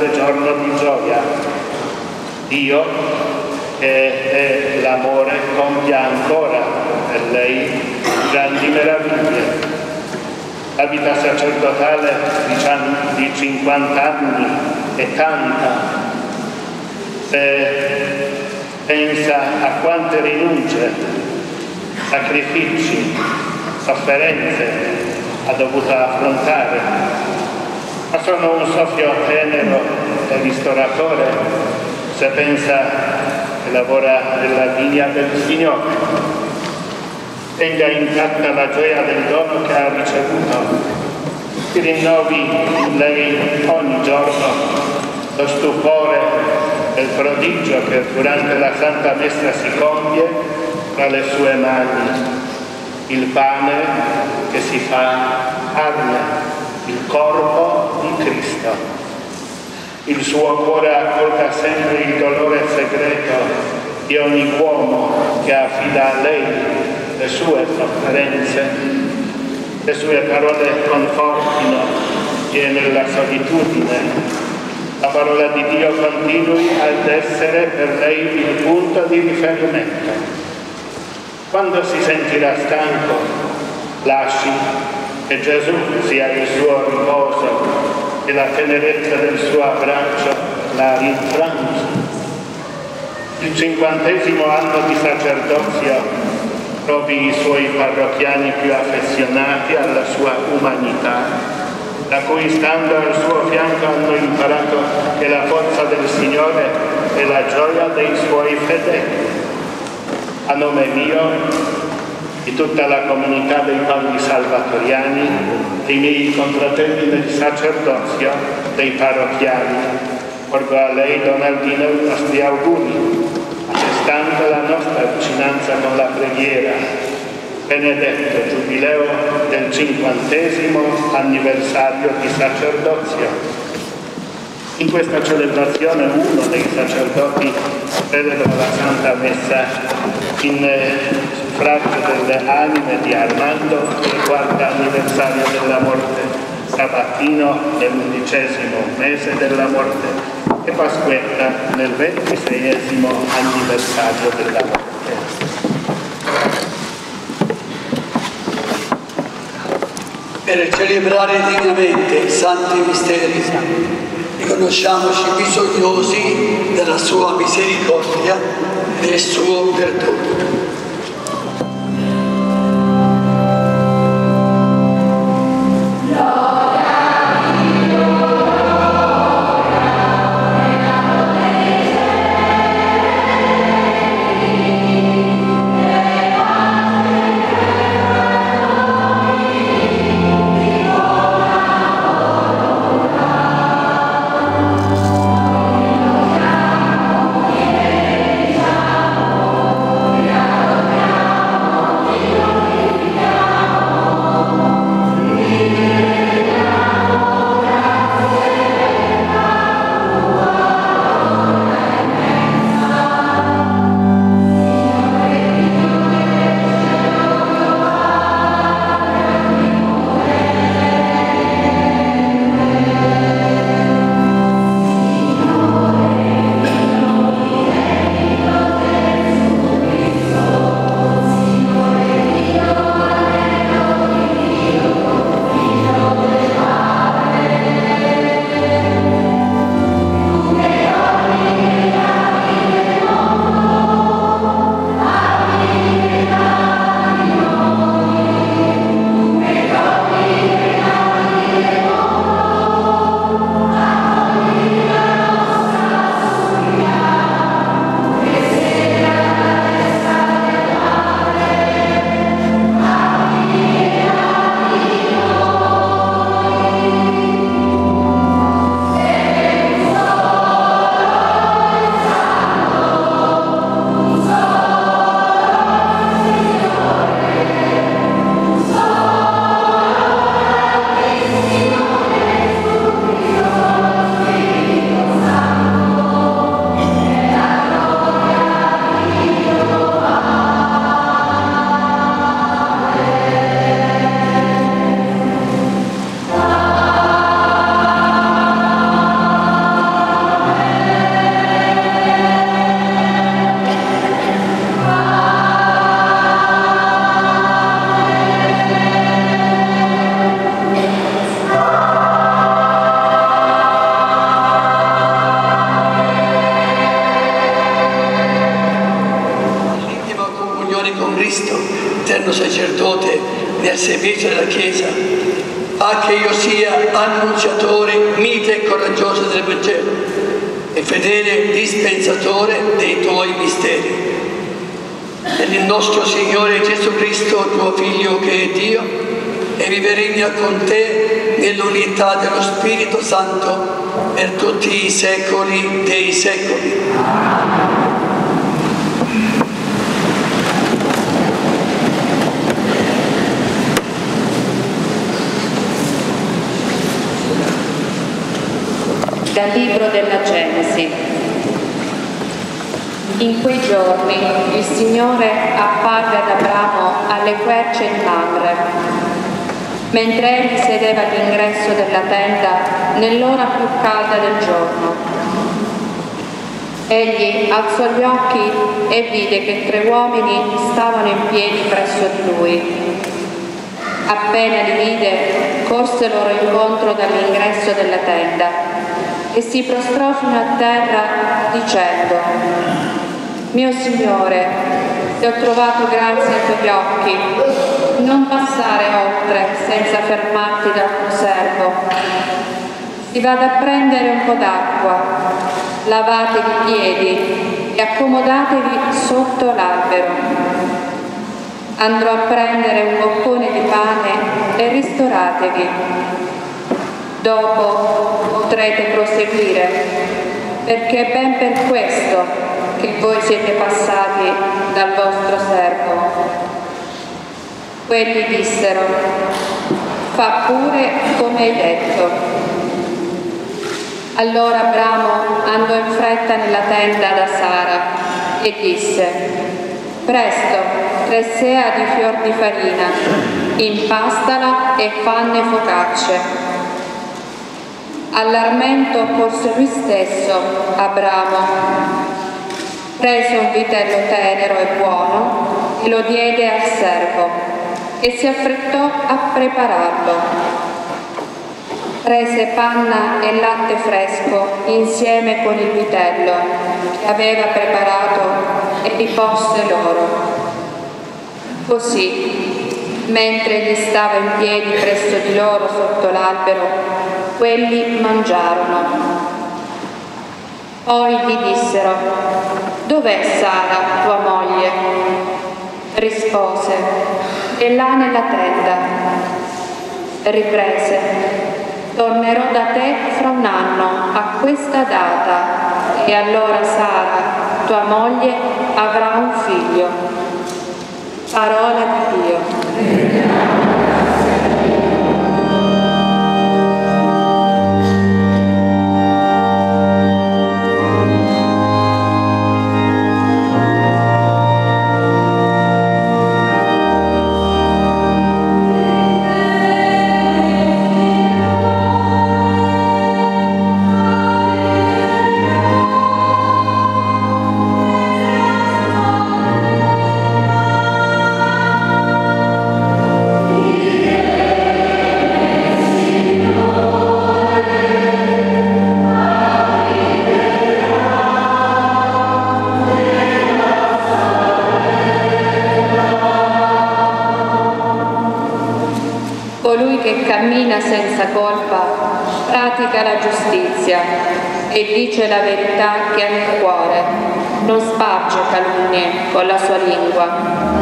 grande giorno di gioia. Dio, è l'amore, compie ancora per lei grandi meraviglie. La vita sacerdotale di 50 anni è tanta se pensa a quante rinunce, sacrifici, sofferenze ha dovuto affrontare, ma sono un soffio tenero e ristoratore se pensa che lavora nella vigna del Signore. Tenga intatta la gioia del dono che ha ricevuto, ti rinnovi lei ogni giorno lo stupore del prodigio che durante la Santa Messa si compie tra le sue mani, il pane che si fa carne, il corpo Cristo. Il suo cuore accolga sempre il dolore segreto di ogni uomo che affida a lei le sue sofferenze, le sue parole confortino che nella solitudine la parola di Dio continui ad essere per lei il punto di riferimento. Quando si sentirà stanco, lasci che Gesù sia il suo riposo e la tenerezza del suo abbraccio la rinfrangi. Il cinquantesimo anno di sacerdozio trovi i suoi parrocchiani più affezionati alla sua umanità da cui stando al suo fianco hanno imparato che la forza del Signore è la gioia dei suoi fedeli. A nome mio, di tutta la comunità dei padri salvatoriani, dei miei confratelli del sacerdozio, dei parrocchiani, porgo a lei, Donaldino, i nostri auguri, attestando la nostra vicinanza con la preghiera benedetto giubileo del cinquantesimo anniversario di sacerdozio. In questa celebrazione uno dei sacerdoti celebra la Santa Messa in suffragio delle anime di Armando, il quarto anniversario della morte, sabattino nell'undicesimo mese della morte e Pasquetta nel ventiseiesimo anniversario della morte. per celebrare dignamente i santi misteri, riconosciamoci bisognosi della sua misericordia del suo perdono. Con te nell'unità dello Spirito Santo per tutti i secoli dei secoli. Dal libro della Genesi. In quei giorni il Signore apparve ad Abramo alle querce in Mamre, mentre egli sedeva all'ingresso della tenda nell'ora più calda del giorno. Egli alzò gli occhi e vide che tre uomini stavano in piedi presso di lui. Appena li vide, corse loro incontro dall'ingresso della tenda e si prostrò fino a terra dicendo, mio Signore, ti ho trovato grazia ai tuoi occhi, non passare oltre senza fermarti da un servo. Si vada a prendere un po' d'acqua, lavatevi i piedi e accomodatevi sotto l'albero. Andrò a prendere un boccone di pane e ristoratevi Dopo potrete proseguire, perché è ben per questo che voi siete passati dal vostro servo. Quelli dissero, fa pure come hai detto. Allora Abramo andò in fretta nella tenda da Sara e disse, presto, tre sea di fior di farina, impastala e fanne focacce All'armento corse lui stesso, Abramo. Prese un vitello tenero e buono e lo diede al servo e si affrettò a prepararlo. Prese panna e latte fresco insieme con il vitello che aveva preparato e li posse loro. Così, mentre egli stava in piedi presso di loro sotto l'albero, quelli mangiarono. Poi gli dissero, dov'è Sara, tua moglie? Rispose, è là nella tenda. Riprese, tornerò da te fra un anno a questa data e allora Sara, tua moglie, avrà un figlio. Parola di Dio. E dice la verità che ha nel cuore, non sparge calunnie con la sua lingua.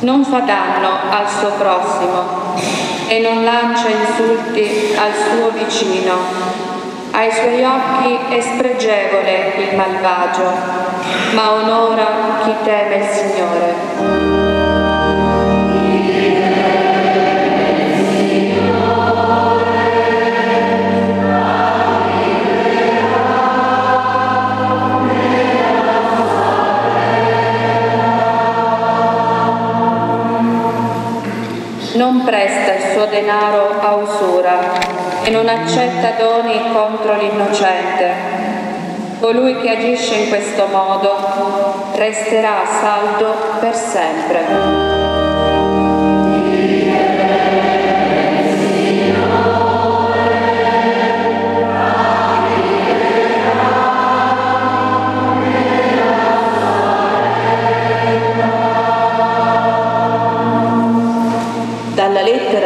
Non fa danno al suo prossimo e non lancia insulti al suo vicino. Ai suoi occhi è spregevole il malvagio, ma onora chi teme il Signore. Denaro a usura e non accetta doni contro l'innocente. Colui che agisce in questo modo resterà saldo per sempre.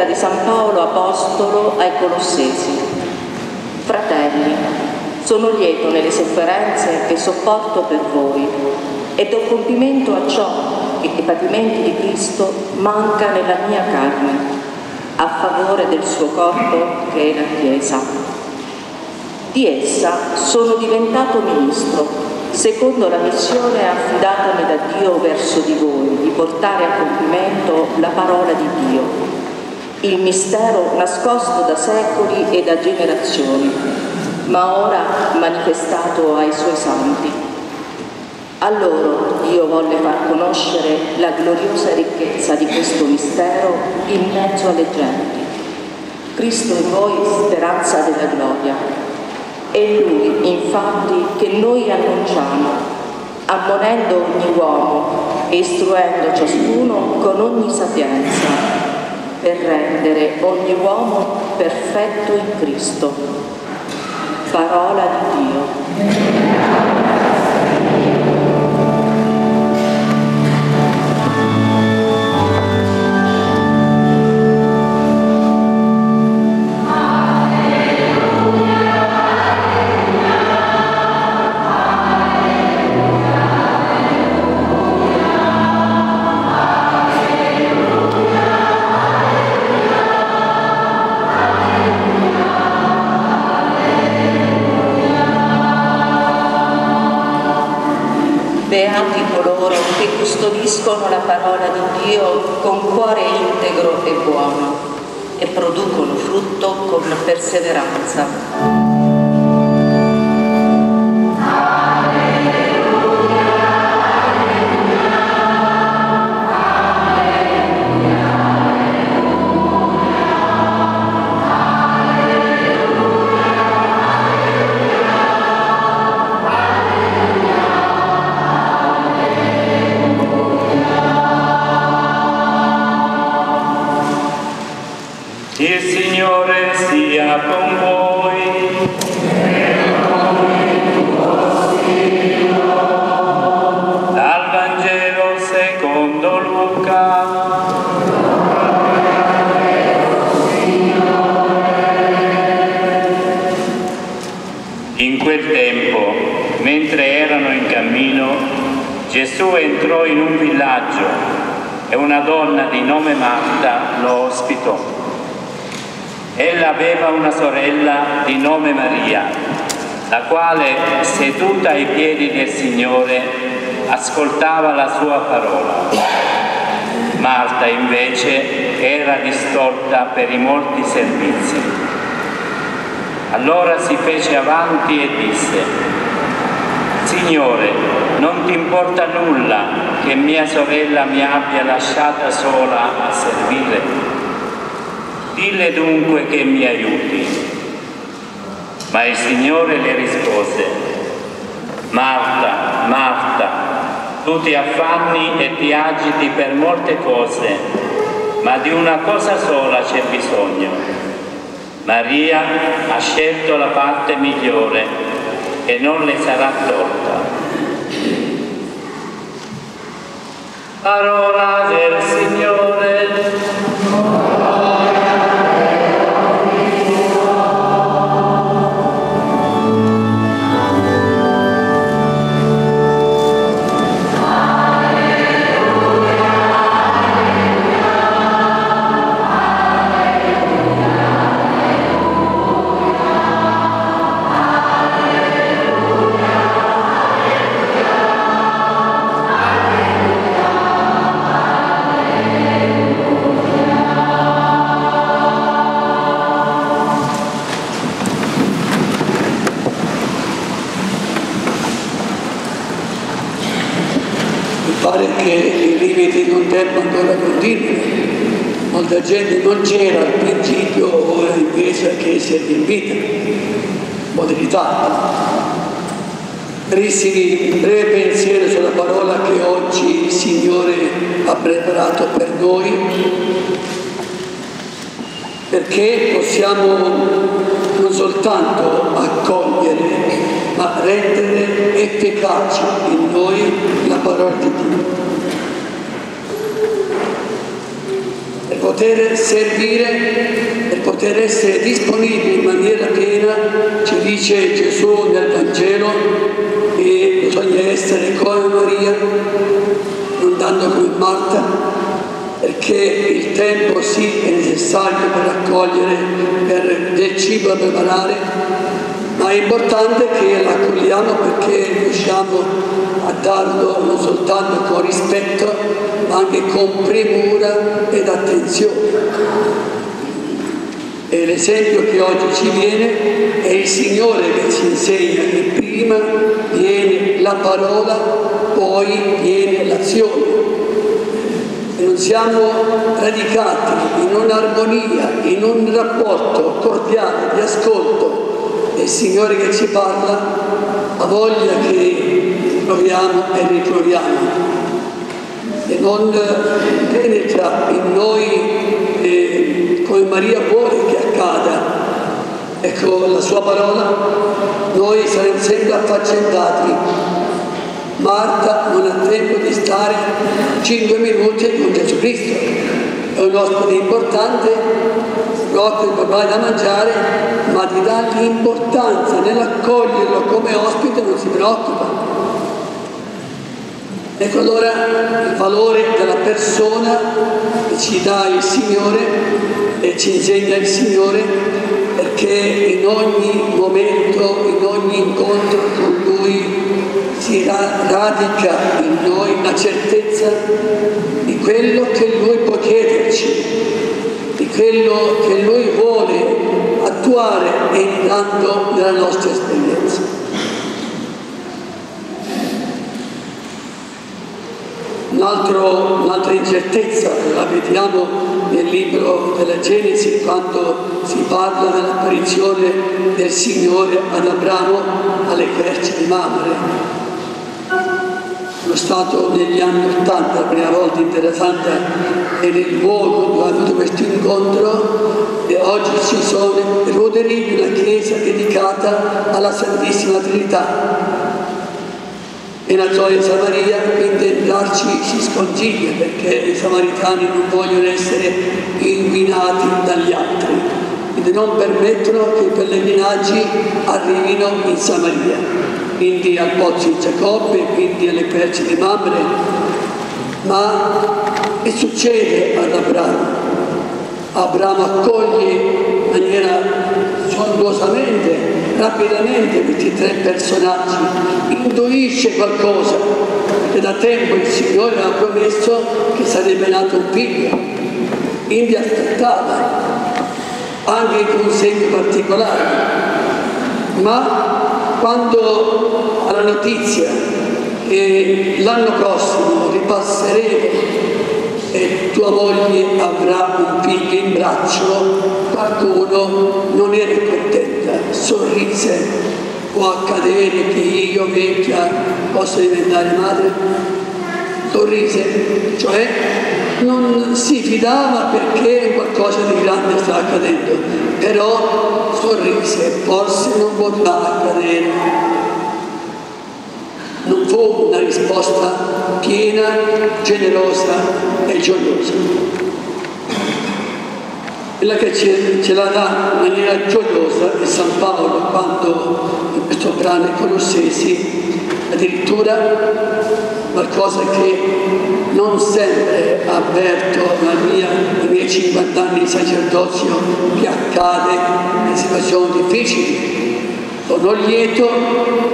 Di San Paolo Apostolo ai Colossesi. Fratelli, sono lieto nelle sofferenze che sopporto per voi e do compimento a ciò che i patimenti di Cristo manca nella mia carne, a favore del suo corpo che è la Chiesa. Di essa sono diventato ministro secondo la missione affidatami da Dio verso di voi, di portare a compimento la parola di Dio, il mistero nascosto da secoli e da generazioni, ma ora manifestato ai suoi santi. A loro Dio volle far conoscere la gloriosa ricchezza di questo mistero in mezzo alle genti. Cristo in voi speranza della gloria è Lui, infatti, che noi annunciamo, ammonendo ogni uomo e istruendo ciascuno con ogni sapienza, per rendere ogni uomo perfetto in Cristo. Parola di Dio. Beati coloro che custodiscono la parola di Dio con cuore integro e buono e producono frutto con perseveranza. Una donna di nome Marta lo ospitò. Ella aveva una sorella di nome Maria, la quale, seduta ai piedi del Signore, ascoltava la sua parola. Marta invece era distorta per i molti servizi. Allora si fece avanti e disse, Signore, non ti importa nulla che mia sorella mi abbia lasciata sola a servire? Dille dunque che mi aiuti. Ma il Signore le rispose, Marta, Marta, tu ti affanni e ti agiti per molte cose, ma di una cosa sola c'è bisogno. Maria ha scelto la parte migliore e non le sarà tolta. Parola i limiti di un tempo ancora continuino. Molta gente non c'era al principio, ora invece che si è riempita. Modernità. Carissimi, un breve pensiero sulla parola che oggi il Signore ha preparato per noi, perché possiamo non soltanto accogliere, ma rendere efficace in noi la parola di Dio. Poter servire, per poter essere disponibili in maniera piena, ci dice Gesù nel Vangelo, e bisogna essere come Maria, non dando come Marta, perché il tempo sì è necessario per raccogliere, per del cibo da preparare, ma è importante che l'accogliamo perché riusciamo a darlo non soltanto con rispetto, ma anche con premura ed attenzione. E l'esempio che oggi ci viene è il Signore che ci insegna che prima viene la parola, poi viene l'azione. E non siamo radicati in un'armonia, in un rapporto cordiale di ascolto del Signore che ci parla, ha voglia che proviamo e ritroviamo. E non penetra in noi eh, come Maria vuole che accada. Ecco la sua parola, noi saremo sempre affaccendati. Marta non ha tempo di stare 5 minuti con Gesù Cristo. È un ospite importante, proprio il papà da mangiare, ma di dargli importanza nell'accoglierlo come ospite non si preoccupa. Ecco allora il valore della persona che ci dà il Signore e ci insegna il Signore perché in ogni momento, in ogni incontro con Lui si radica in noi la certezza di quello che Lui può chiederci, di quello che Lui vuole attuare entrando nella nostra esperienza. Un'altra incertezza la vediamo nel libro della Genesi quando si parla dell'apparizione del Signore ad Abramo alle querce di Mamre. Stato negli anni Ottanta la prima volta interessante e nel luogo dove ho avuto questo incontro e oggi ci sono ruoterini una chiesa dedicata alla Santissima Trinità. E la zona di Samaria, quindi entrarci si sconsiglia perché i samaritani non vogliono essere inquinati dagli altri, quindi non permettono che i pellegrinaggi arrivino in Samaria, quindi al pozzo di Giacobbe, quindi alle perce di Mamre. Ma che succede ad Abramo? Abramo accoglie in maniera sontuosamente rapidamente questi tre personaggi, intuisce qualcosa, perché da tempo il Signore aveva promesso che sarebbe nato un figlio, quindi aspettava, anche con un segno particolare, ma quando alla notizia che l'anno prossimo ripasseremo e tua moglie avrà un figlio in braccio, qualcuno non era contenta, sorrise. Può accadere che io vecchia possa diventare madre? Sorrise, cioè non si fidava perché qualcosa di grande stava accadendo, però sorrise, forse non potrà accadere non fu una risposta piena, generosa e gioiosa. Quella che ce, ce la dà in maniera gioiosa è San Paolo quando in questo brano Colossesi addirittura qualcosa che non sempre avverto mia, nei miei 50 anni di sacerdozio che accade in situazioni difficili sono lieto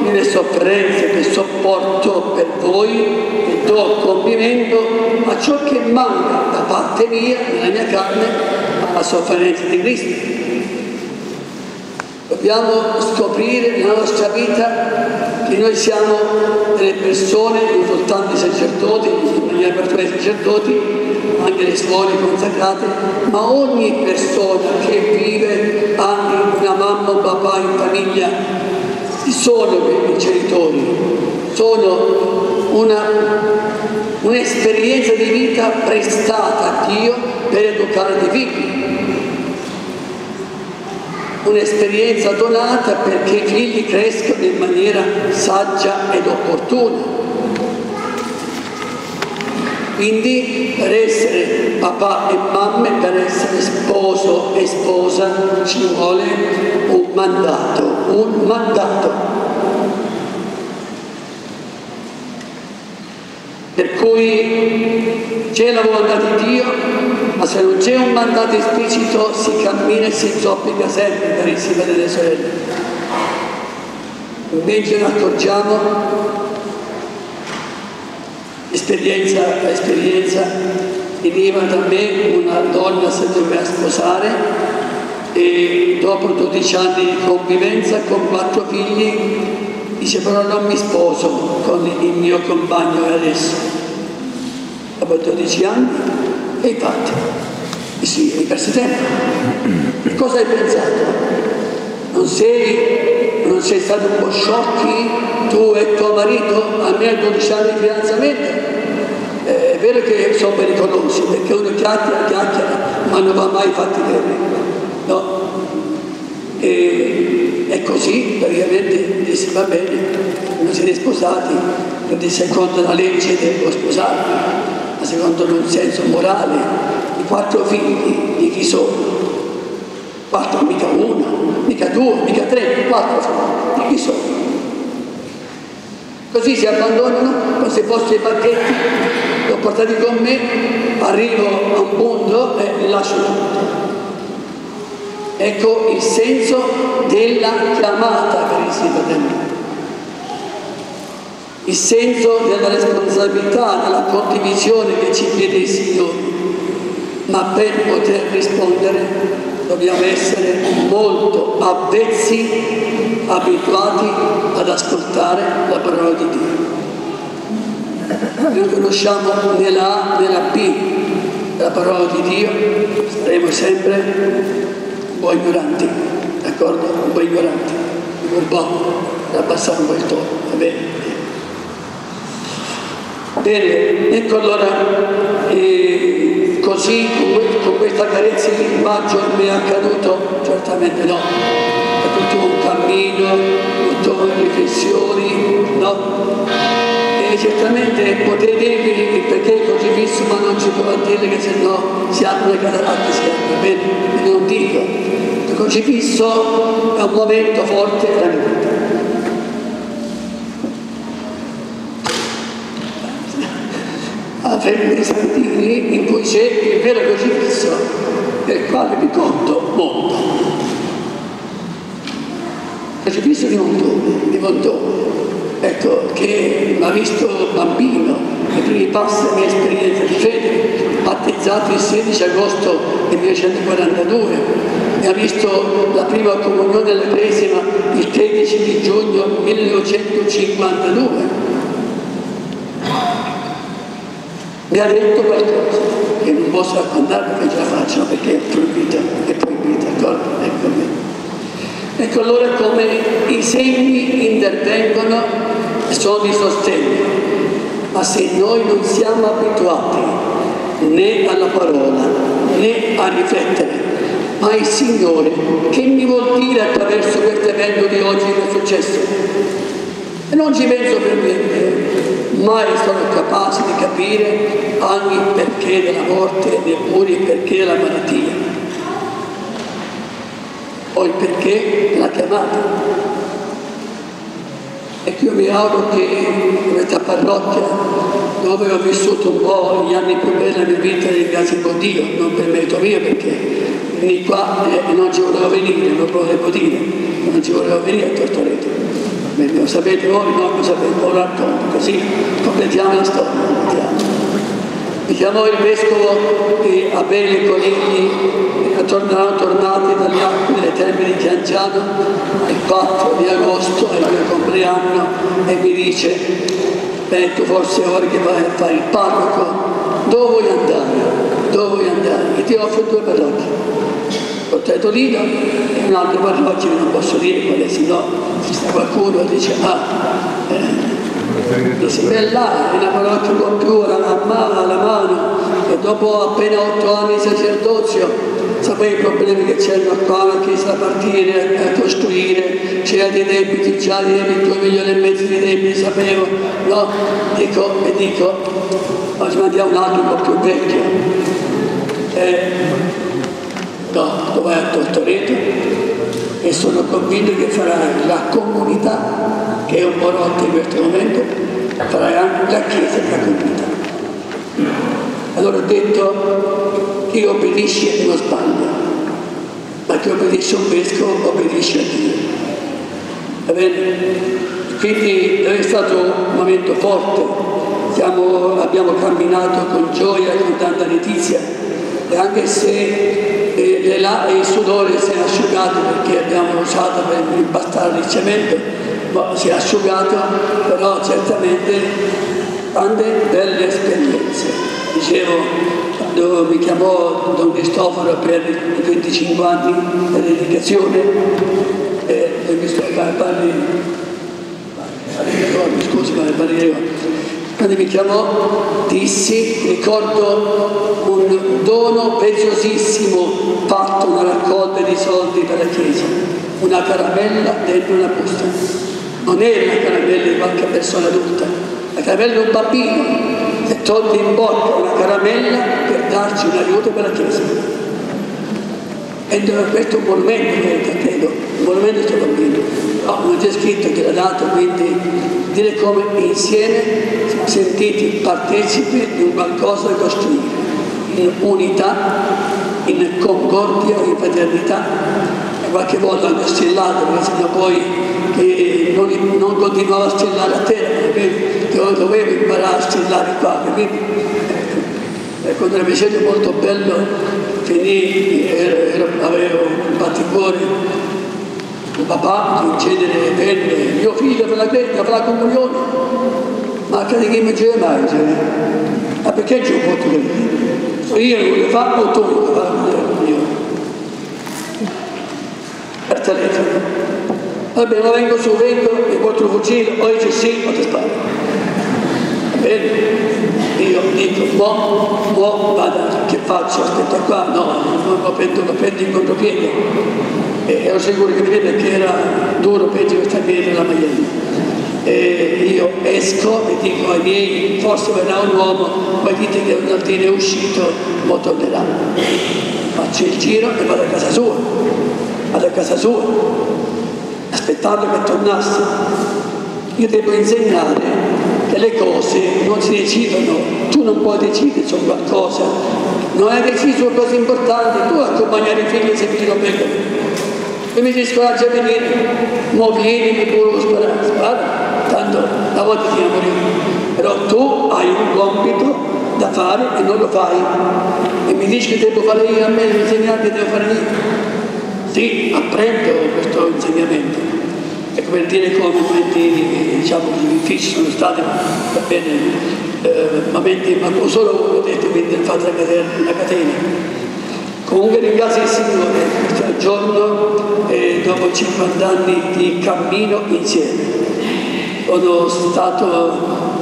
nelle sofferenze che sopporto per voi e do compimento a ciò che manca da parte mia, nella mia carne, alla sofferenza di Cristo. Dobbiamo scoprire nella nostra vita che noi siamo delle persone, non soltanto i sacerdoti, in maniera particolare i sacerdoti, anche le scuole consacrate, ma ogni persona che vive anche una mamma o papà in famiglia sono i genitori, sono un'esperienza un di vita prestata a Dio per educare dei figli un'esperienza donata perché i figli crescano in maniera saggia ed opportuna. Quindi per essere papà e mamma, per essere sposo e sposa ci vuole un mandato, un mandato. Per cui c'è la volontà di Dio ma se non c'è un mandato esplicito si cammina e si zoppica sempre, carissime delle sorelle. Invece ne accorgiamo, esperienza, esperienza, veniva da me una donna si doveva sposare e dopo 12 anni di convivenza con quattro figli dice però non mi sposo con il mio compagno adesso. Dopo 12 anni e infatti, sì, hai perso tempo. Cosa hai pensato? Non sei, non sei stato un po' sciocchi tu e tuo marito a me a 12 anni di fidanzamento? È vero che sono pericolosi perché uno chiacchiera, chiacchiera, ma non va mai fatti bene. No? E, e così praticamente disse va bene, non siete sposati, quindi secondo la legge devo sposarmi secondo un senso morale, i quattro figli di chi sono? Quattro, mica uno, mica due, mica tre, quattro figli, di chi sono? Così si abbandonano come se fossero i pacchetti, li ho portati con me, arrivo a un punto e lascio tutto. Ecco il senso della chiamata, carissimi fratelli il senso della responsabilità, della condivisione che ci chiede il Signore. Ma per poter rispondere dobbiamo essere molto avvezzi, abituati ad ascoltare la parola di Dio. Noi conosciamo nella A, nella B la parola di Dio, saremo sempre un po' ignoranti, d'accordo? Un po' ignoranti, un po' abbassare un po' il tono, va bene? Bene, ecco allora, eh, così con questa carezza di linguaggio mi è accaduto? Certamente no, è tutto un cammino, tutto riflessioni, no? E certamente potete dirvi perché è così fisso ma non ci può dire che se no si aprono le cataratte, si aprono, bene, non dico. Il crocifisso è un momento forte della mia vita a Femmine Santini in cui c'è il vero crocifisso del quale vi conto molto. Crocifisso di Montone, di Montone, ecco, che mi ha visto bambino, i primi passi della mia esperienza di fede, battezzato il 16 agosto del 1942, mi ha visto la prima comunione alla Cresima il 13 di giugno 1952 mi ha detto qualcosa che non posso raccontare perché ce la faccio perché è proibita, è proibita? Ecco, ecco allora come i segni intervengono e sono di sostegno, ma se noi non siamo abituati né alla parola né a riflettere, ma il Signore che mi vuol dire attraverso questo evento di oggi che è successo? E non ci penso per niente, mai sono capace di capire anche il perché della morte, neppure il perché della malattia, o il perché della chiamata. E io mi auguro che questa parrocchia, dove ho vissuto un po' gli anni più belli della mia vita, ringrazio con Dio, non per merito mio, perché venì qua e non ci volevo venire, non lo devo dire, non ci volevo venire a Tortoreto lo sapete voi, no? Lo sapete, lo racconto, così completiamo la storia. Mi chiamò il vescovo di Abele Conigli, che tornarono tornati dagli acqui delle terme di Chianciano il 4 di agosto, è il mio compleanno, e mi dice, beh forse ora che vai a fare il parroco, dove vuoi andare? Dove vuoi andare? E ti offro due parrocchie. Portato Lido e un altro parrocchio che non posso dire quale, se no ci sta qualcuno dice, ah, eh, si bella, è innamorò più con più, la amava la mano, e dopo appena otto anni di sacerdozio sapeva i problemi che c'erano la chiesa da partire, a costruire, c'era dei debiti, già dei debiti, 2 milioni e mezzo di debiti, sapevo, no? Dico, e dico, oggi mandiamo un altro un po' più vecchio. Eh, no, dove è a Tortoreto e sono convinto che farai la comunità, che è un po' rotta in questo momento, farai anche la chiesa della comunità. Allora ho detto chi obbedisce non sbaglia, ma chi obbedisce un vescovo obbedisce a Dio. Quindi è stato un momento forte, Siamo, abbiamo camminato con gioia, con tanta letizia e anche se eh, là, il sudore si è asciugato perché abbiamo usato per impastare il cemento, ma si è asciugato, però certamente tante belle esperienze. Dicevo, quando mi chiamò Don Cristoforo per i 25 anni di dedicazione, eh, parli, parli, scusi, ma parli quando mi chiamò dissi, ricordo un dono preziosissimo fatto, una raccolta di soldi per la Chiesa, una caramella dentro una busta. Non era una caramella di qualche persona adulta, la caramella di un bambino e tolti in bocca una caramella per darci un aiuto per la Chiesa. E questo è un monumento, credo, un monumento sto bambino. No, non c'è scritto che l'ha dato, quindi dire come insieme siamo sentiti partecipi di un qualcosa da costruire, in unità, in concordia, in fraternità. E qualche volta hanno stillato, perché sennò poi eh, non, non continuava a stillare a terra, perché dovevo imparare a strillare qua, capito? E quando mi sento molto bello, ero, ero, avevo un batticuore, un papà che incedere penne, mio figlio per la credita, per la comunione, ma che di chi mi dice mai? Ma perché c'è un po' di So io che voglio fare o tu voglio fare la comunione? Per telefono. Va bene, vengo su, vengo, mi porto il fucile, poi dice sì, o ti sparo bene? Io dico, buon, buon, vada, che faccio? Aspetta qua, no, non lo prendo, lo prendo in contropiede. E ero sicuro che vede perché era duro, peggio questa piede la maglietta. E io esco e dico ai miei, forse verrà un uomo, poi dite che un altino è uscito, mo tornerà. Faccio il giro e vado a casa sua, vado a casa sua, aspettando che tornasse. Io devo insegnare che le cose non si decidono, tu non puoi decidere su qualcosa, non hai deciso cose importanti, tu accompagnare i figli se figlio peccano. E mi dice scoraggia a venire, mo vieni, mi pure sparare, spara, tanto la volta ti morire. Però tu hai un compito da fare e non lo fai. E mi dici che devo fare io a me l'insegnante devo fare io. Sì, apprendo questo insegnamento per dire come momenti diciamo difficili sono stati va bene eh, ma solo ho detto quindi il fatto della catena, la catena. comunque ringrazio il Signore questo giorno e dopo 50 anni di cammino insieme sono stato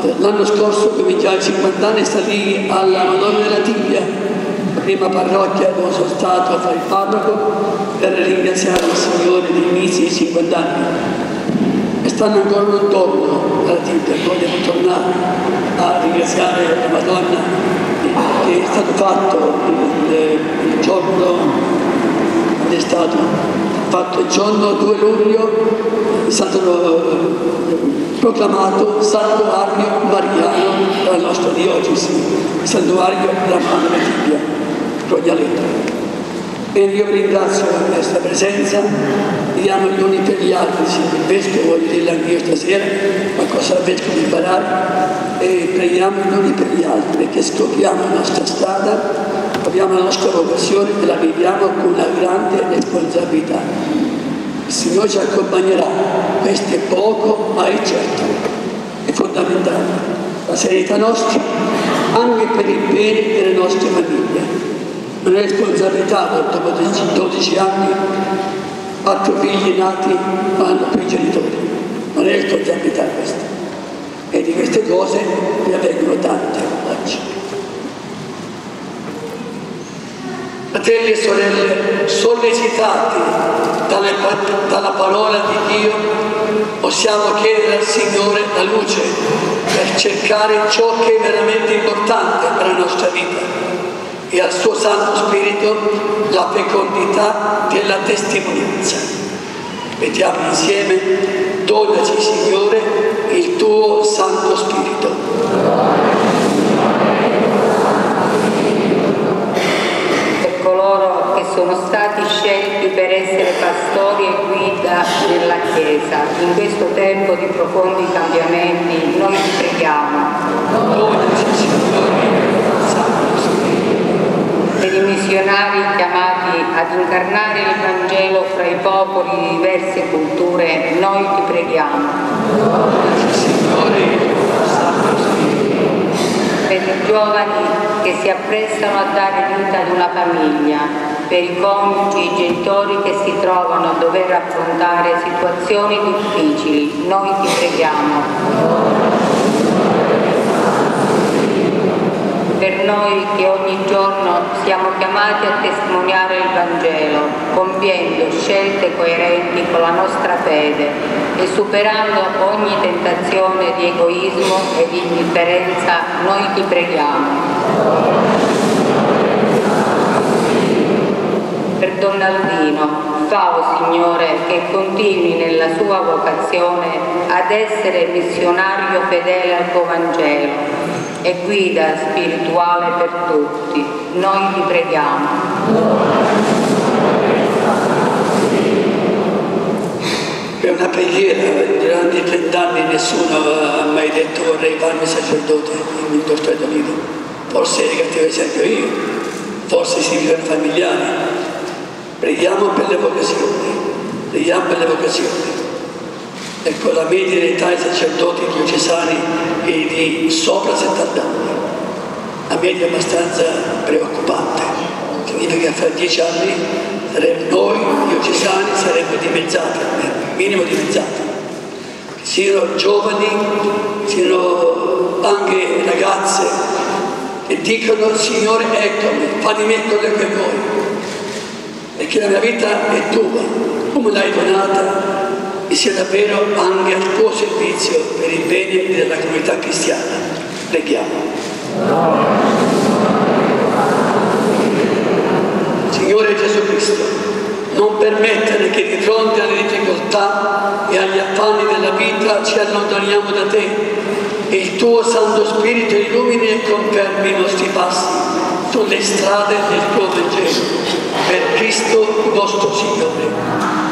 eh, l'anno scorso cominciai 50 anni salì alla Madonna della Tibia prima parrocchia dove sono stato a fare il parroco per ringraziare il Signore dei di 50 anni. Stanno ancora intorno alla Tibia, vogliono tornare a ringraziare la Madonna che è stato fatto il, il giorno è fatto il giorno 2 luglio è stato eh, proclamato santuario mariano dalla nostra diocesi, santuario della Madre Tibia. Roglialetto. E io ringrazio per questa presenza, diamo gli uni per gli altri, signor il Vescovo, voglio dirle anche io stasera, ma cosa il Vescovo imparare, e preghiamo gli uni per gli altri, perché scopriamo la nostra strada, troviamo la nostra vocazione e la viviamo con una grande responsabilità. Il Signore ci accompagnerà, questo è poco, ma è certo, è fondamentale. La serenità nostra, anche per il bene delle nostre famiglie responsabilità dopo 12 anni, quattro figli nati ma hanno più genitori, non è responsabilità questa. E di queste cose ne avvengono tante oggi. Fratelli e sorelle, sollecitati dalle, dalla parola di Dio, possiamo chiedere al Signore la luce per cercare ciò che è veramente importante per la nostra vita e al suo Santo Spirito la fecondità della testimonianza. Vediamo insieme, donaci Signore il tuo Santo Spirito. coloro che sono stati scelti per essere pastori e guida nella Chiesa. In questo tempo di profondi cambiamenti noi ti preghiamo. Per i missionari chiamati ad incarnare il Vangelo fra i popoli di diverse culture, noi ti preghiamo. Per i giovani che si apprestano a dare vita ad una famiglia, per i coniugi e i genitori che si trovano a dover affrontare situazioni difficili, noi ti preghiamo. Per noi che ogni giorno siamo chiamati a testimoniare il Vangelo, compiendo scelte coerenti con la nostra fede e superando ogni tentazione di egoismo e di indifferenza, noi ti preghiamo. Per Donnaldino, fa, oh Signore, che continui nella sua vocazione ad essere missionario fedele al tuo Vangelo e guida spirituale per tutti. Noi ti preghiamo. È una preghiera, durante trent'anni nessuno ha mai detto vorrei farmi sacerdote in un torto Lido. Forse è cattivo esempio io, forse si vivono familiari. Preghiamo per le vocazioni, preghiamo per le vocazioni. Ecco, la media età dei sacerdoti diocesani è di sopra 70 anni. La media è abbastanza preoccupante. Significa che fra dieci anni noi diocesani saremmo dimezzati, minimo dimezzati. Siano giovani, siano anche ragazze che dicono Signore eccomi, fa di me quello che vuoi. Perché la mia vita è tua, come l'hai donata, e sia davvero anche al tuo servizio per il bene della comunità cristiana. Preghiamo. Signore Gesù Cristo, non permettere che di fronte alle difficoltà e agli affanni della vita ci allontaniamo da te e il tuo Santo Spirito illumini e confermi i nostri passi sulle strade del tuo Vangelo. Per Cristo nostro Signore.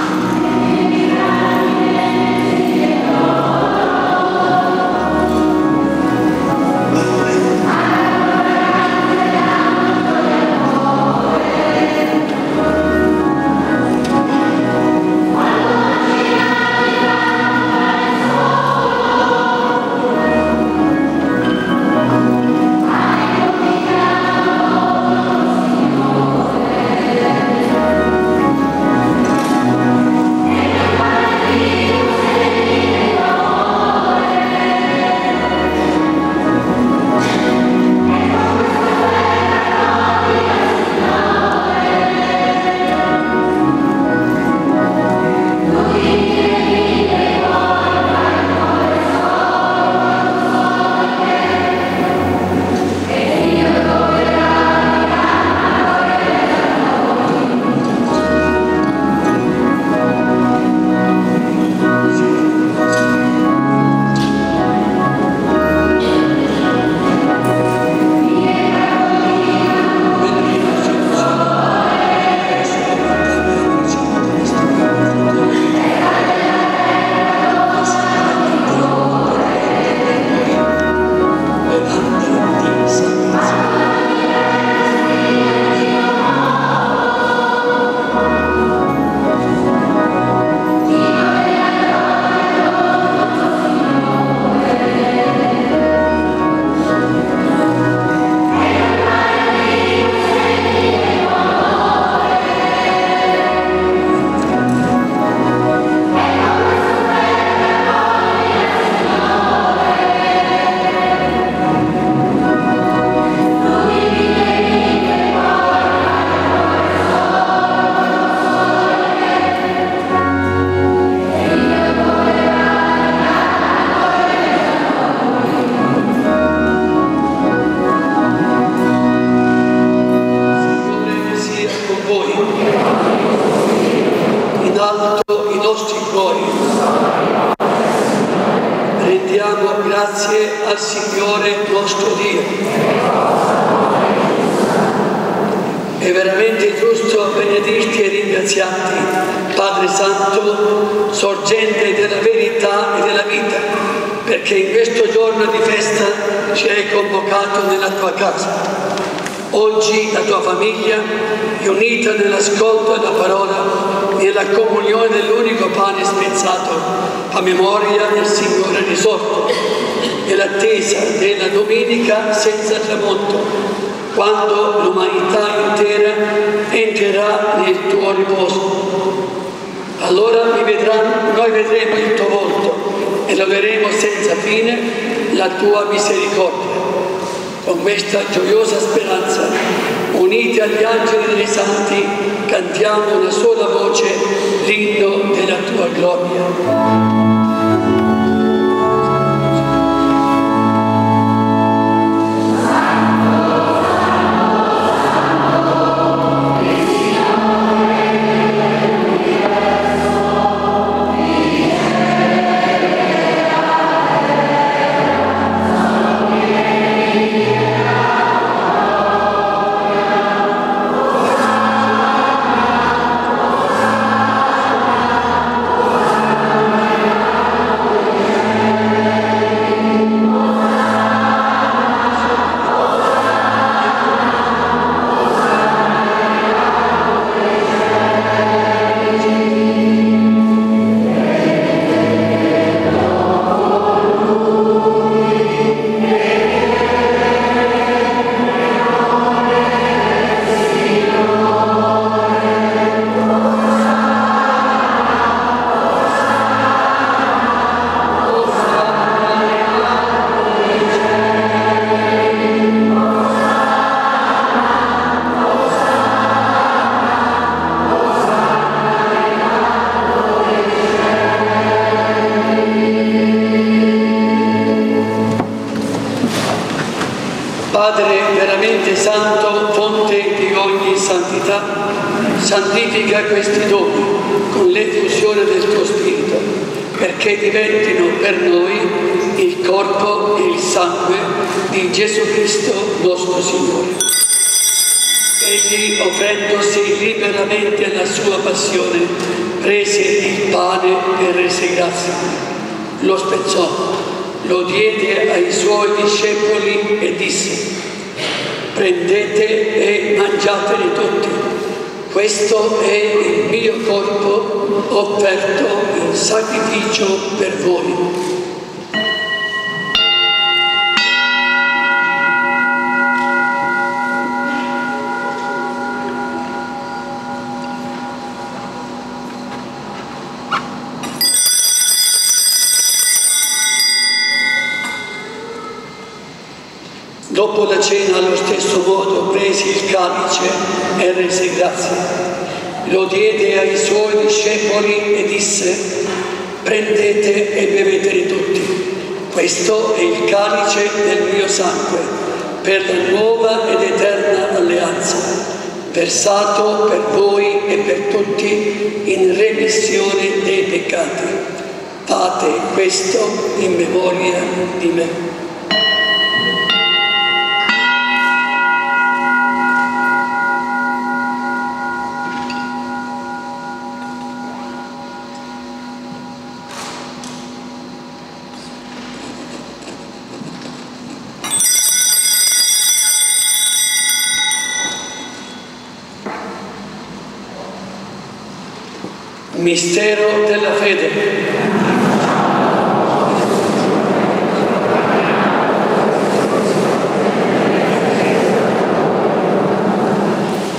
Mistero della fede.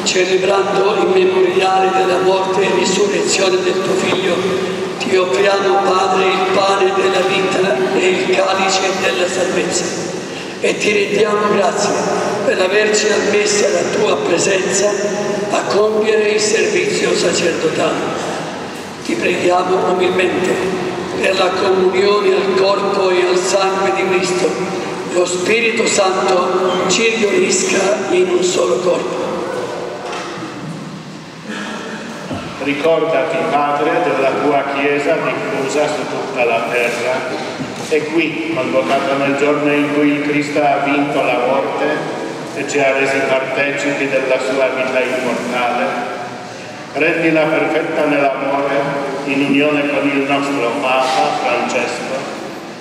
Celebrando il memoriale della morte e risurrezione del tuo Figlio, ti offriamo, Padre, il pane della vita e il calice della salvezza. E ti rendiamo grazie per averci ammessi alla tua presenza a compiere il servizio sacerdotale preghiamo umilmente per la comunione al corpo e al sangue di Cristo. Lo Spirito Santo ci riunisca in un solo corpo. Ricordati, Padre, della tua Chiesa diffusa su tutta la terra è qui, convocato nel giorno in cui Cristo ha vinto la morte e ci ha resi partecipi della sua vita immortale. Rendila perfetta nell'amore, in unione con il nostro Papa Francesco,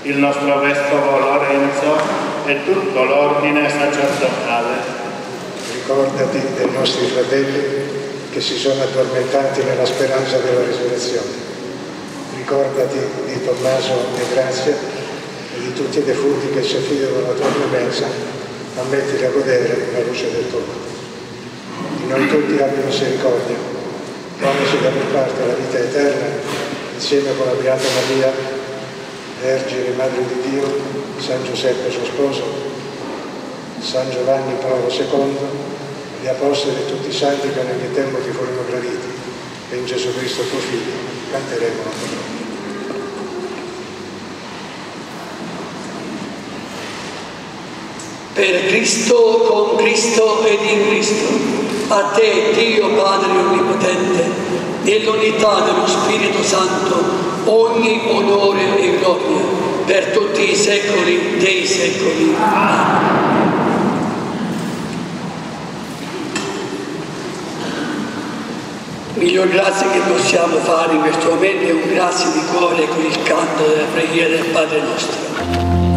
il nostro Vescovo Lorenzo e tutto l'ordine sacerdotale. Ricordati dei nostri fratelli che si sono addormentati nella speranza della risurrezione. Ricordati di Tommaso e Grazia di tutti i defunti che si affidano alla tua clemenza, ammettili a godere la luce del tuo. Di noi tutti abbi misericordia, pronaci da parte la vita eterna, insieme con la Beata Maria, Vergine Madre di Dio, San Giuseppe suo sposo, San Giovanni Paolo II, gli Apostoli e tutti i santi che nel tempo ti furono graditi, e in Gesù Cristo tuo Figlio canteremo la tua gloria. Per Cristo, con Cristo ed in Cristo. A te, Dio Padre Onnipotente, nell'unità dello Spirito Santo, ogni onore e gloria per tutti i secoli dei secoli. Amen. Miglior grazie che possiamo fare in questo momento è un grazie di cuore con il canto della preghiera del Padre nostro.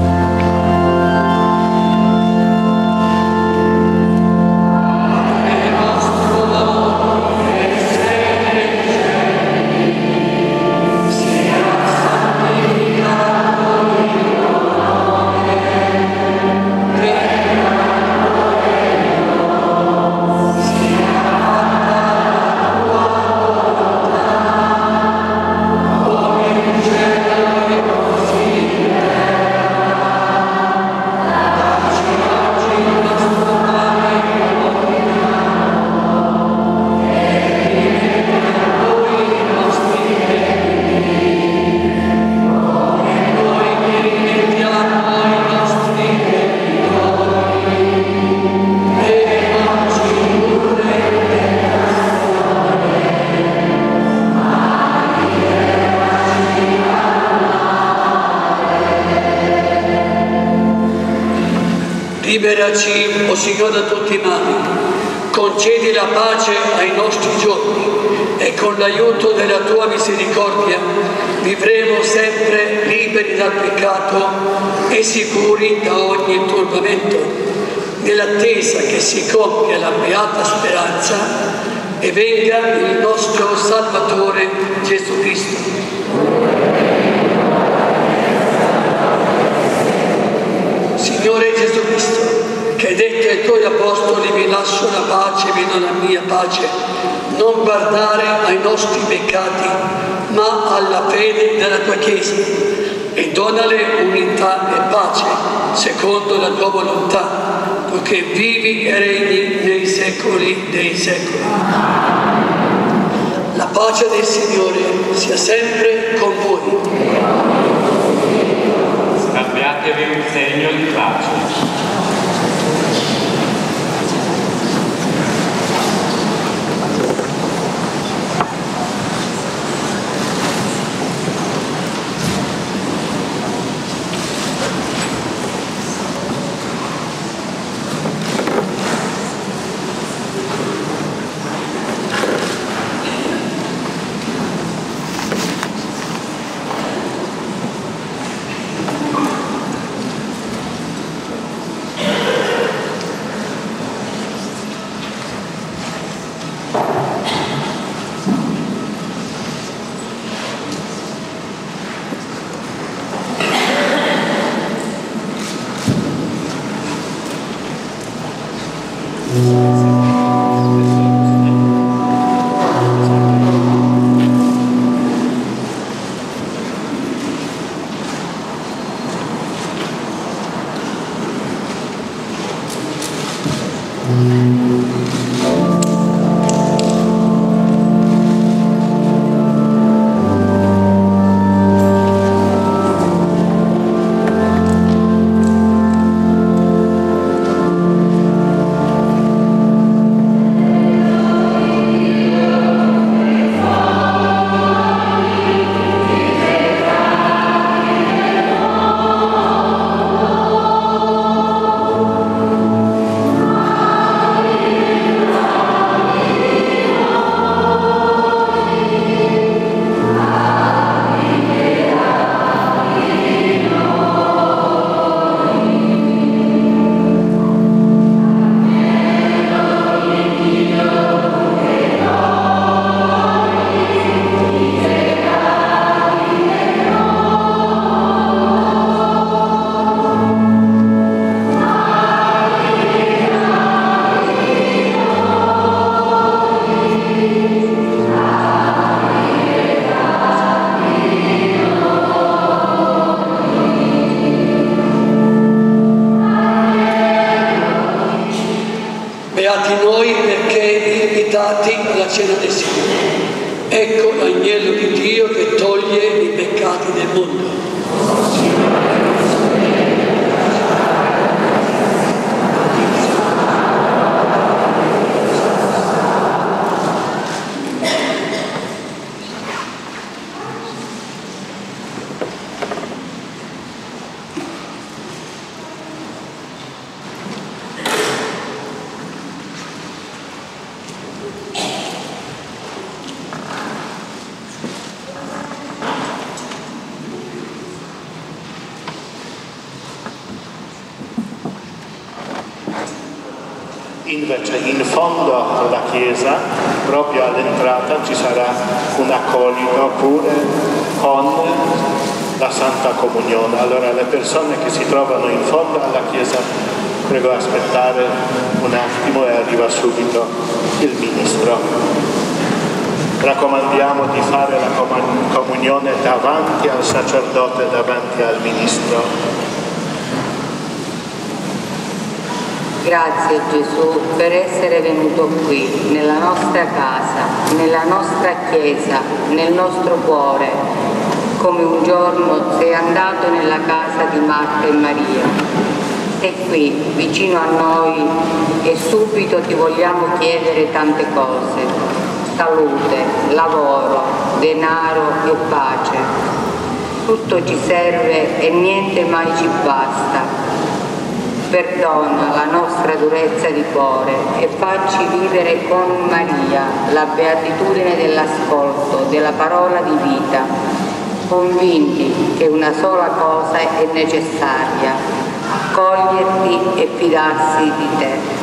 Invece in fondo alla chiesa, proprio all'entrata, ci sarà un accolito pure con la Santa Comunione. Allora le persone che si trovano in fondo alla chiesa, prego aspettare un attimo e arriva subito il ministro. Raccomandiamo di fare la comunione davanti al sacerdote, davanti al ministro. Grazie Gesù per essere venuto qui, nella nostra casa, nella nostra chiesa, nel nostro cuore, come un giorno sei andato nella casa di Marta e Maria. Sei qui, vicino a noi e subito ti vogliamo chiedere tante cose. Salute, lavoro, denaro e pace. Tutto ci serve e niente mai ci basta perdona la nostra durezza di cuore e facci vivere con Maria la beatitudine dell'ascolto, della parola di vita, convinti che una sola cosa è necessaria, coglierti e fidarsi di te.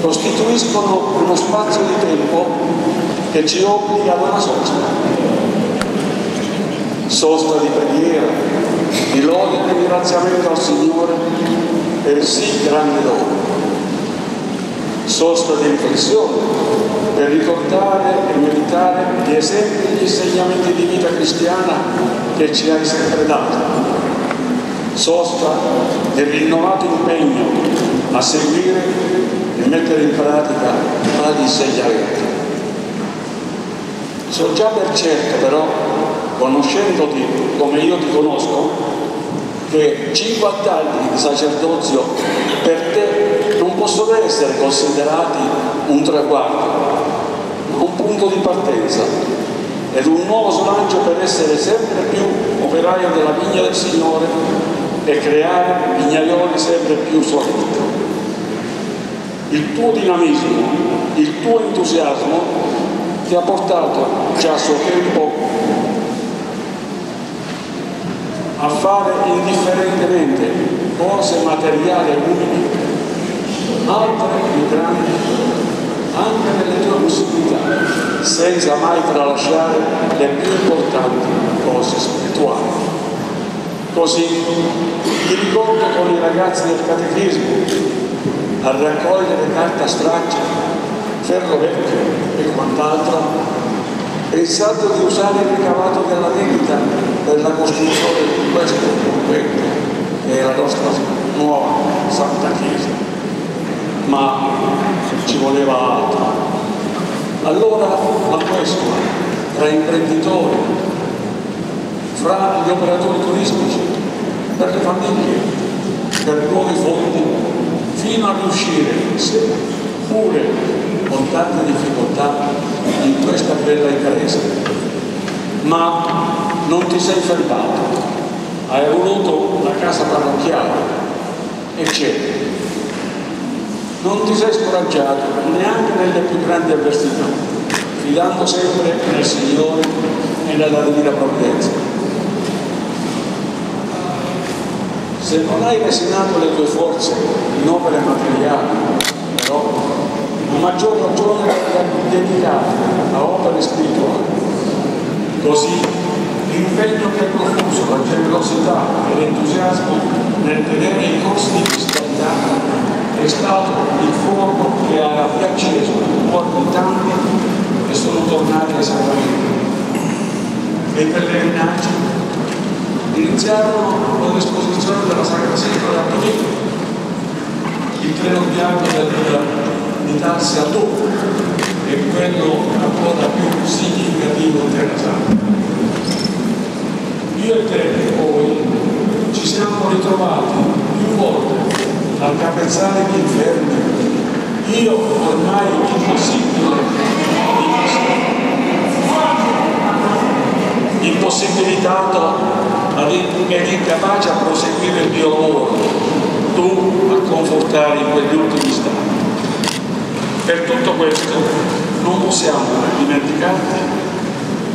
Costituiscono uno spazio di tempo che ci obbliga ad una sosta. Sosta di preghiera, di lode e ringraziamento al Signore per sì grande dono. Sosta di riflessione per ricordare e meditare gli esempi e gli insegnamenti di vita cristiana che ci hai sempre dato. Sosta del rinnovato impegno a seguire mettere in pratica tali insegnamenti. So già per certo però, conoscendoti come io ti conosco, che 50 anni di sacerdozio per te non possono essere considerati un traguardo, ma un punto di partenza ed un nuovo slancio per essere sempre più operaio della vigna del Signore e creare vignaioli sempre più solidi. Il tuo dinamismo, il tuo entusiasmo ti ha portato già a suo tempo a fare indifferentemente cose materiali e umili, altre più grandi anche nelle tue possibilità, senza mai tralasciare le più importanti cose spirituali. Così ti ricordo con i ragazzi del catechismo a raccogliere carta straccia, ferro vecchio e quant'altro, pensando di usare il ricavato della vendita per la costruzione di questo convento che è la nostra nuova Santa Chiesa ma ci voleva altro. Allora la questua, tra imprenditori, fra gli operatori turistici, per le famiglie, per nuovi fondi, fino a riuscire, pure con tante difficoltà, in questa bella impresa. Ma non ti sei fermato, hai voluto la casa parrocchiale e c'è non ti sei scoraggiato neanche nelle più grandi avversità, fidando sempre nel Signore e nella divina provvidenza. Se non hai lesinato le tue forze in opere materiali, però, a maggior ragione dedicate a opere spirituali. Così l'impegno che hai profuso, la generosità e l'entusiasmo nel tenere i corsi di cristianità è stato il fuoco che ha riacceso il cuore di tanti che sono tornati ai sacramenti. E i pellegrinaggi iniziarono con l'esposizione della Sacra Sera da Torino, il treno bianco dell'unità a dopo, è quello ancora più significativo della Santa. Io e te poi ci siamo ritrovati più volte al capezzale di infermi. Io ormai impossibile, impossibilitato ed incapace a proseguire il mio lavoro, tu a confortare in quegli ultimi istanti. Per tutto questo non possiamo dimenticarti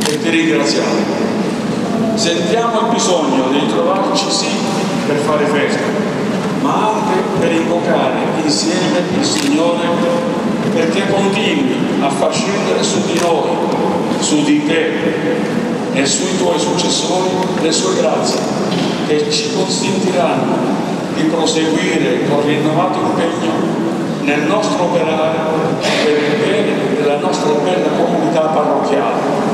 e ti ringraziamo. Sentiamo il bisogno di ritrovarci sì per fare festa, ma anche per invocare insieme il Signore perché continui a far scendere su di noi, su di te e sui tuoi successori le sue grazie che ci consentiranno di proseguire con rinnovato impegno nel nostro operare per il bene della nostra bella comunità parrocchiale.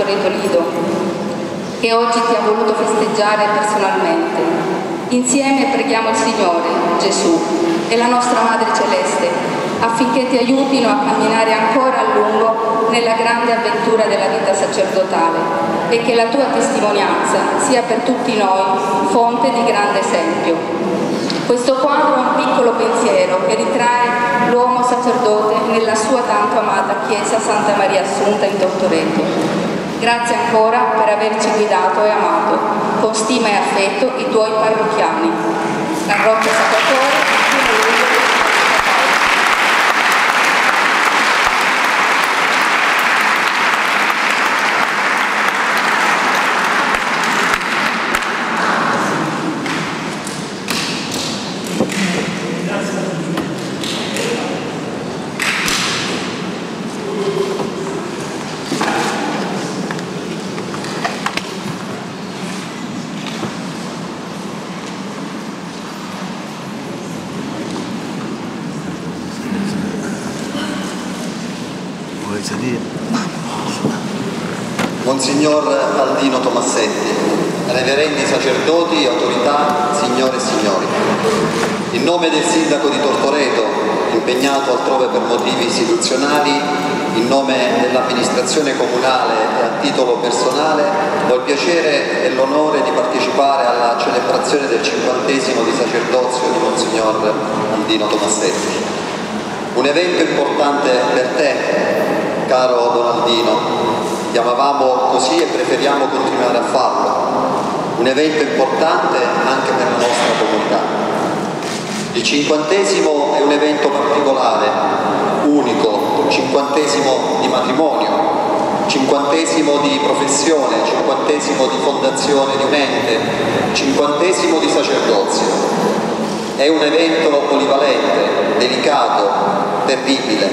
Tortoreto Lido, che oggi ti ha voluto festeggiare personalmente. Insieme preghiamo il Signore, Gesù, e la nostra Madre Celeste affinché ti aiutino a camminare ancora a lungo nella grande avventura della vita sacerdotale e che la tua testimonianza sia per tutti noi fonte di grande esempio. Questo quadro è un piccolo pensiero che ritrae l'uomo sacerdote nella sua tanto amata chiesa Santa Maria Assunta in Tortoreto. Grazie ancora per averci guidato e amato con stima e affetto i tuoi parrocchiani. La Rocca Salvatore, Monsignor Aldino Tomassetti, reverendi sacerdoti, autorità, signore e signori. In nome del sindaco di Tortoreto, impegnato altrove per motivi istituzionali, in nome dell'amministrazione comunale e a titolo personale, ho il piacere e l'onore di partecipare alla celebrazione del cinquantesimo di sacerdozio di Monsignor Aldino Tomassetti. Un evento importante per te, caro Donaldino, chiamavamo così e preferiamo continuare a farlo. Un evento importante anche per la nostra comunità. Il cinquantesimo è un evento particolare, unico, cinquantesimo di matrimonio, cinquantesimo di professione, cinquantesimo di fondazione di un ente, cinquantesimo di sacerdozio. È un evento polivalente, delicato, terribile,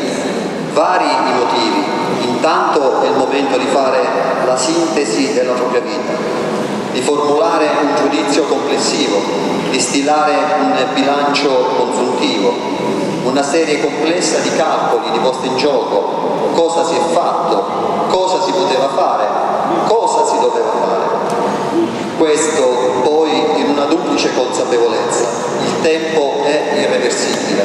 vari i motivi, Intanto è il momento di fare la sintesi della propria vita, di formulare un giudizio complessivo, di stilare un bilancio consuntivo, una serie complessa di calcoli di posti in gioco, cosa si è fatto, cosa si poteva fare, cosa si doveva fare. Questo poi in una duplice consapevolezza. Il tempo è irreversibile,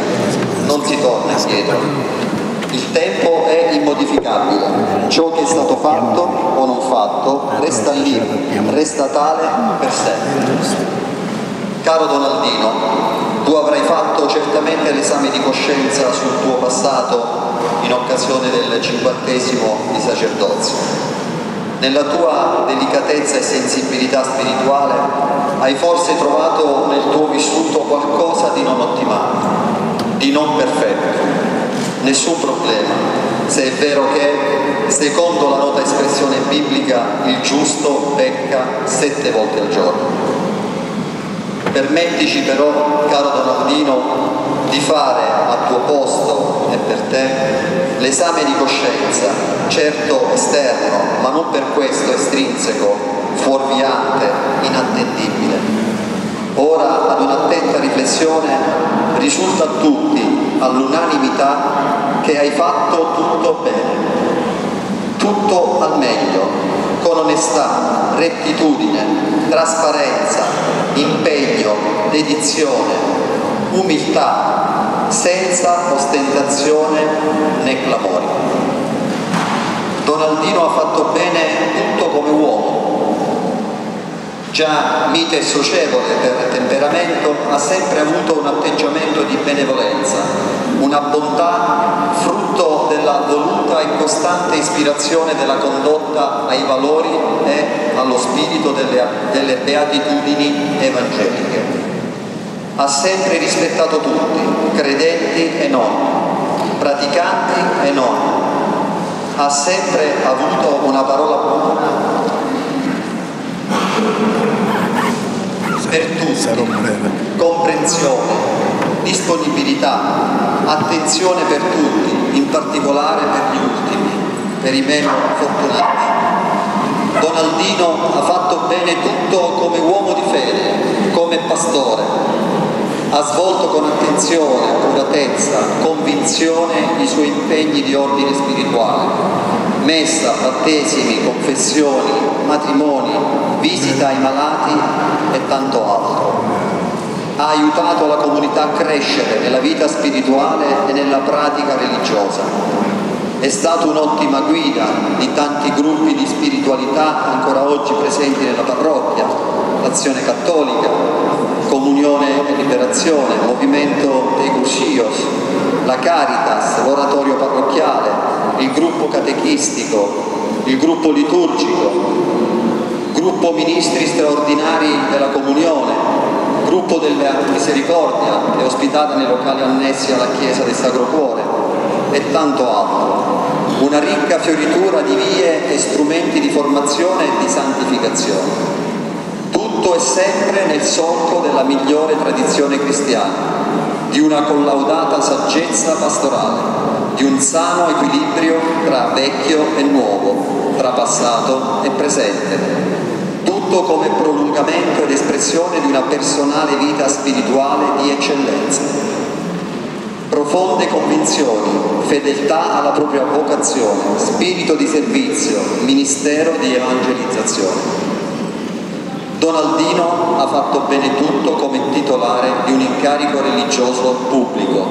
non si torna indietro. Il tempo è immodificabile. Ciò che è stato fatto o non fatto resta lì, resta tale per sempre. Caro Donaldino, tu avrai fatto certamente l'esame di coscienza sul tuo passato in occasione del cinquantesimo di sacerdozio. Nella tua delicatezza e sensibilità spirituale hai forse trovato nel tuo vissuto qualcosa di non ottimale, di non perfetto. Nessun problema, se è vero che, secondo la nota espressione biblica, il giusto pecca sette volte al giorno. Permettici però, caro Donaldino, di fare a tuo posto e per te l'esame di coscienza, certo esterno, ma non per questo estrinseco, fuorviante, inattendibile. Ora, ad un'attenta riflessione, risulta a tutti, all'unanimità, che hai fatto tutto bene, tutto al meglio, con onestà, rettitudine, trasparenza, impegno, dedizione, umiltà, senza ostentazione né clamori. Donaldino ha fatto bene tutto come uomo. Già mite e socievole per temperamento, ha sempre avuto un atteggiamento di benevolenza, una bontà frutto della voluta e costante ispirazione della condotta ai valori e allo spirito delle, delle beatitudini evangeliche ha sempre rispettato tutti, credenti e non, praticanti e non. Ha sempre avuto una parola buona per tutti, comprensione, disponibilità, attenzione per tutti, in particolare per gli ultimi, per i meno fortunati. Donaldino ha fatto bene tutto come uomo di fede, come pastore, ha svolto con attenzione, accuratezza, convinzione i suoi impegni di ordine spirituale, messa, battesimi, confessioni, matrimoni, visita ai malati e tanto altro. Ha aiutato la comunità a crescere nella vita spirituale e nella pratica religiosa. È stato un'ottima guida di tanti gruppi di spiritualità ancora oggi presenti nella parrocchia, l'Azione Cattolica, Comunione e Liberazione, Movimento dei Cuscios, la Caritas, l'oratorio parrocchiale, il gruppo catechistico, il gruppo liturgico, gruppo ministri straordinari della Comunione, gruppo della Misericordia è ospitata nei locali annessi alla Chiesa del Sacro Cuore e tanto altro. Una ricca fioritura di vie e strumenti di formazione e di santificazione tutto e sempre nel solco della migliore tradizione cristiana, di una collaudata saggezza pastorale, di un sano equilibrio tra vecchio e nuovo, tra passato e presente, tutto come prolungamento ed espressione di una personale vita spirituale di eccellenza. Profonde convinzioni, fedeltà alla propria vocazione, spirito di servizio, ministero di evangelizzazione. Donaldino ha fatto bene tutto come titolare di un incarico religioso pubblico.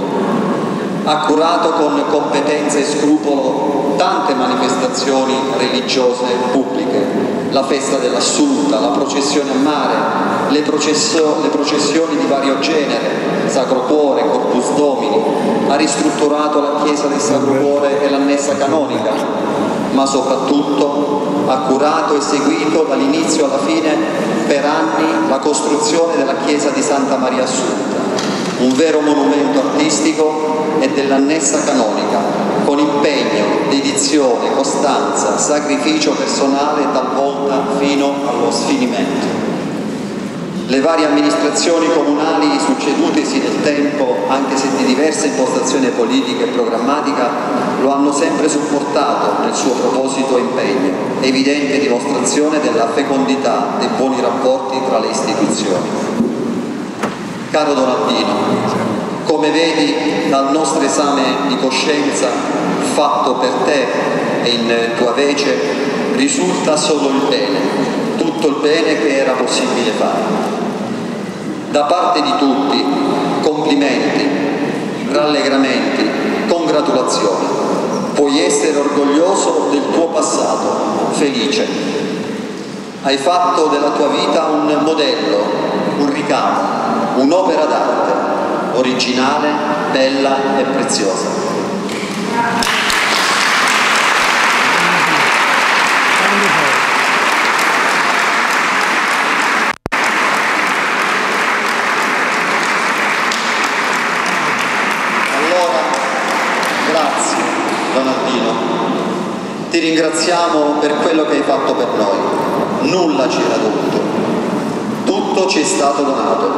Ha curato con competenza e scrupolo tante manifestazioni religiose pubbliche, la festa dell'Assunta, la processione a mare, le, le processioni di vario genere, Sacro Cuore, Corpus Domini, ha ristrutturato la chiesa del Sacro Cuore e l'annessa canonica, ma soprattutto ha curato e seguito dall'inizio alla fine per anni la costruzione della chiesa di Santa Maria Assunta, un vero monumento artistico e dell'annessa canonica, con impegno, dedizione, costanza, sacrificio personale talvolta fino allo sfinimento. Le varie amministrazioni comunali succedutesi nel tempo, anche se di diversa impostazione politica e programmatica, lo hanno sempre supportato nel suo proposito e impegno, evidente dimostrazione della fecondità dei buoni rapporti tra le istituzioni. Caro Donaldino, come vedi dal nostro esame di coscienza fatto per te e in tua vece, risulta solo il bene, tutto il bene che era possibile fare. Da parte di tutti, complimenti, rallegramenti, congratulazioni. Puoi essere orgoglioso del tuo passato, felice. Hai fatto della tua vita un modello, un ricamo, un'opera d'arte, originale, bella e preziosa. Ti ringraziamo per quello che hai fatto per noi. Nulla ci era dovuto. Tutto ci è stato donato.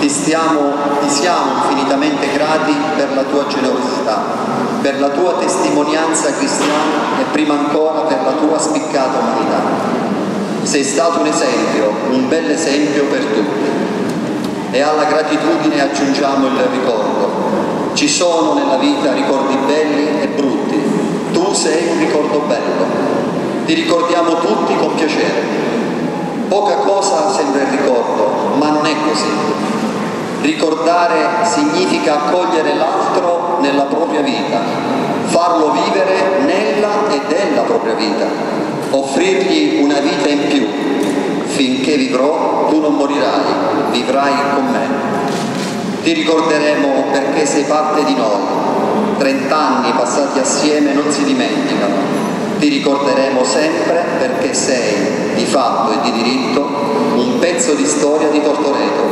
Ti, stiamo, ti siamo infinitamente grati per la tua generosità, per la tua testimonianza cristiana e prima ancora per la tua spiccata umanità. Sei stato un esempio, un bel esempio per tutti. E alla gratitudine aggiungiamo il ricordo. Ci sono nella vita ricordi belli e brutti, sei un ricordo bello, ti ricordiamo tutti con piacere. Poca cosa sembra il ricordo, ma non è così. Ricordare significa accogliere l'altro nella propria vita, farlo vivere nella e della propria vita, offrirgli una vita in più. Finché vivrò, tu non morirai, vivrai con me. Ti ricorderemo perché sei parte di noi, 30 anni passati assieme non si dimenticano. Ti ricorderemo sempre perché sei, di fatto e di diritto, un pezzo di storia di Tortoreto,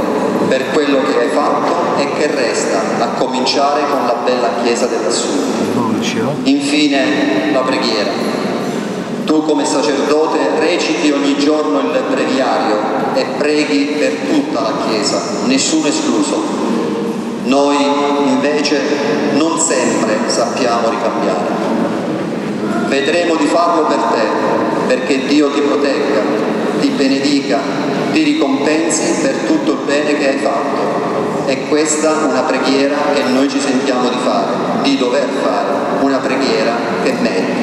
per quello che hai fatto e che resta, a cominciare con la bella chiesa della Sud. Infine la preghiera. Tu come sacerdote reciti ogni giorno il breviario e preghi per tutta la Chiesa, nessuno escluso noi invece non sempre sappiamo ricambiare. Vedremo di farlo per te, perché Dio ti protegga, ti benedica, ti ricompensi per tutto il bene che hai fatto. È questa una preghiera che noi ci sentiamo di fare, di dover fare, una preghiera che meriti.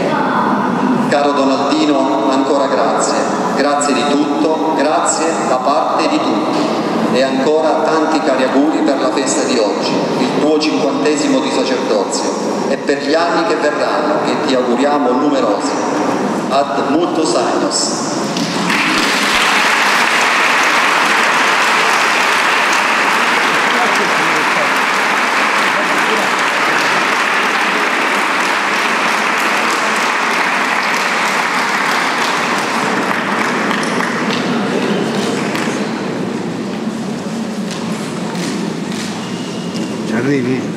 Caro Donaldino, ancora grazie, grazie di tutto, grazie da parte di tutti e ancora tanti cari auguri per la festa di oggi, il tuo cinquantesimo di sacerdozio e per gli anni che verranno, che ti auguriamo numerosi. Ad multos años. Rivi.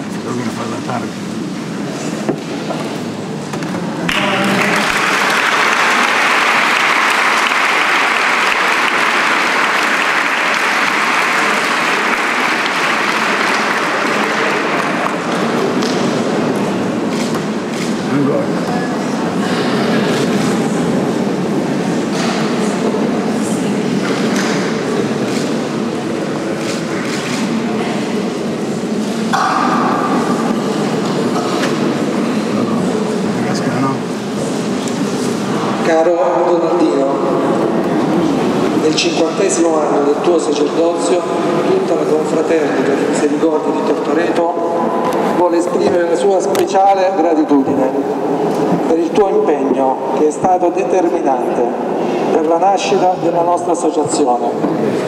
Nascita della nostra associazione,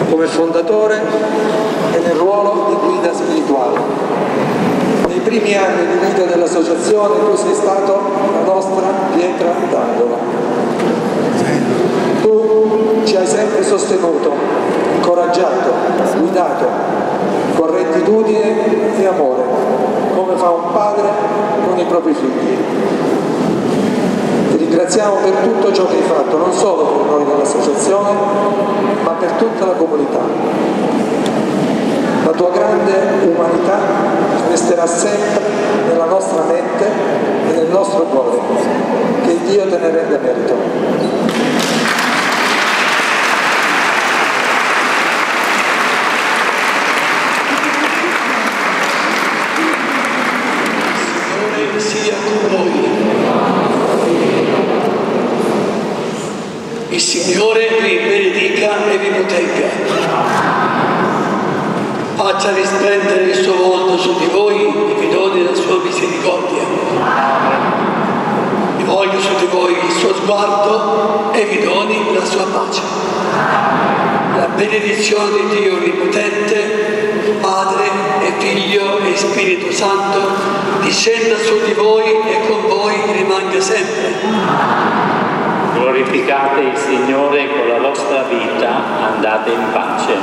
come fondatore e nel ruolo di guida spirituale. Nei primi anni di vita dell'associazione tu sei stato la nostra pietra d'angolo. Tu ci hai sempre sostenuto, incoraggiato, guidato, con rettitudine e amore, come fa un padre con i propri figli ringraziamo per tutto ciò che hai fatto, non solo per noi dell'associazione, ma per tutta la comunità. La tua grande umanità resterà sempre nella nostra mente e nel nostro cuore. Che Dio te ne renda merito. Vi vi protegga. faccia risplendere il suo volto su di voi e vi doni la sua misericordia. Rivolga su di voi il suo sguardo e vi doni la sua pace. La benedizione di Dio Onnipotente, Padre e Figlio e Spirito Santo, discenda su di voi e con voi rimanga sempre glorificate il Signore con la vostra vita, andate in pace.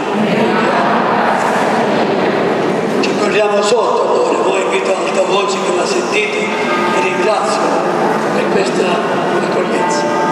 Ci corriamo sotto allora, voi invito l'alta voce che la sentite e ringrazio per questa accoglienza.